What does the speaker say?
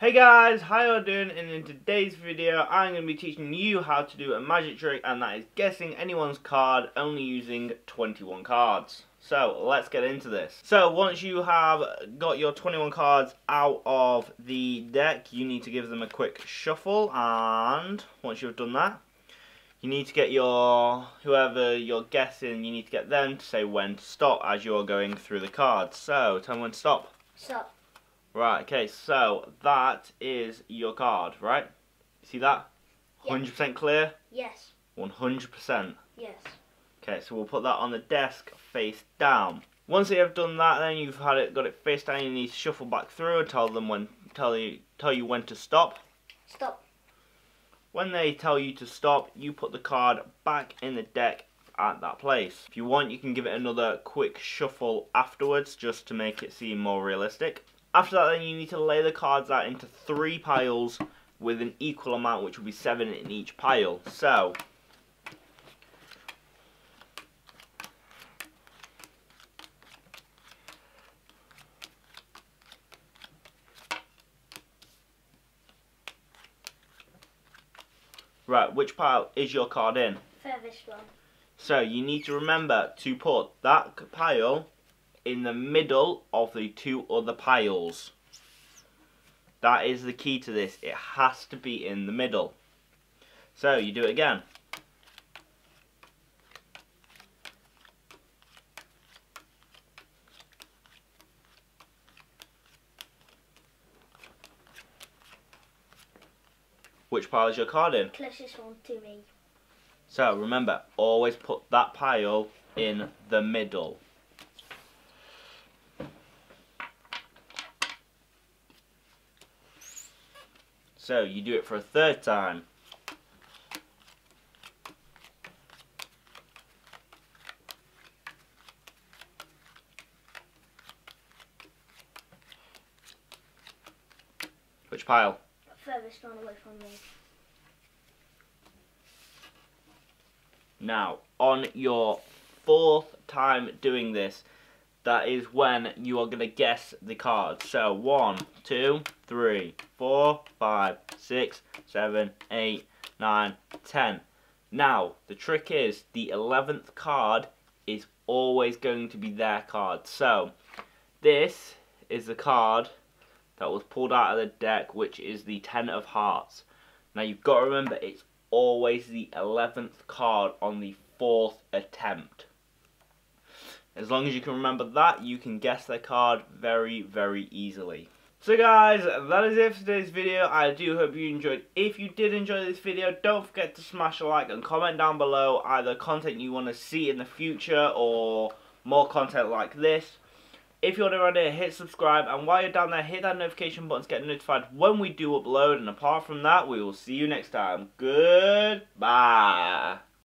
Hey guys, how you all doing? And in today's video, I'm going to be teaching you how to do a magic trick, and that is guessing anyone's card only using 21 cards. So, let's get into this. So, once you have got your 21 cards out of the deck, you need to give them a quick shuffle, and once you've done that, you need to get your, whoever you're guessing, you need to get them to say when to stop as you're going through the cards. So, tell me when to stop. Stop. Right, okay, so that is your card, right? See that? Yeah. 100% clear? Yes. 100%. Yes. Okay, so we'll put that on the desk face down. Once you have done that, then you've had it, got it face down, you need to shuffle back through and tell them when, tell you, tell you when to stop. Stop. When they tell you to stop, you put the card back in the deck at that place. If you want, you can give it another quick shuffle afterwards, just to make it seem more realistic. After that then you need to lay the cards out into three piles with an equal amount which will be seven in each pile. So Right, which pile is your card in? Furthest one. So you need to remember to put that pile in the middle of the two other piles. That is the key to this. It has to be in the middle. So you do it again. Which pile is your card in? Closest one to me. So remember, always put that pile in the middle. So you do it for a third time. Which pile? Furthest one away from me. Now, on your fourth time doing this, that is when you are going to guess the cards. So, one, two, three, four, five, six, seven, eight, nine, ten. Now, the trick is the 11th card is always going to be their card. So, this is the card that was pulled out of the deck, which is the Ten of Hearts. Now, you've got to remember, it's always the 11th card on the fourth attempt. As long as you can remember that, you can guess their card very, very easily. So guys, that is it for today's video. I do hope you enjoyed. If you did enjoy this video, don't forget to smash a like and comment down below either content you want to see in the future or more content like this. If you're new around here, hit subscribe, and while you're down there, hit that notification button to get notified when we do upload, and apart from that, we will see you next time. Goodbye.